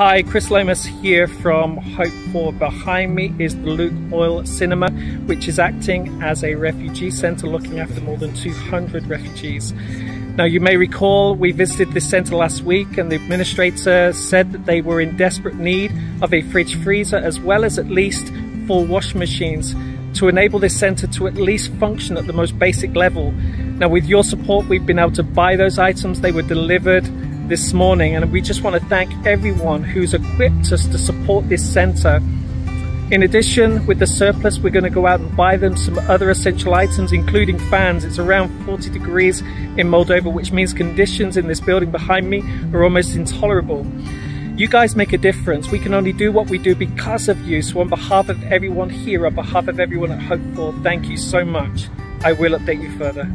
Hi, Chris Lomas here from Hope For. Behind me is the Luke Oil Cinema, which is acting as a refugee centre looking after more than 200 refugees. Now, you may recall we visited this centre last week, and the administrator said that they were in desperate need of a fridge freezer as well as at least four washing machines to enable this centre to at least function at the most basic level. Now, with your support, we've been able to buy those items. They were delivered this morning and we just want to thank everyone who's equipped us to support this centre. In addition, with the surplus, we're going to go out and buy them some other essential items, including fans. It's around 40 degrees in Moldova, which means conditions in this building behind me are almost intolerable. You guys make a difference. We can only do what we do because of you. So on behalf of everyone here, on behalf of everyone at Hope For, thank you so much. I will update you further.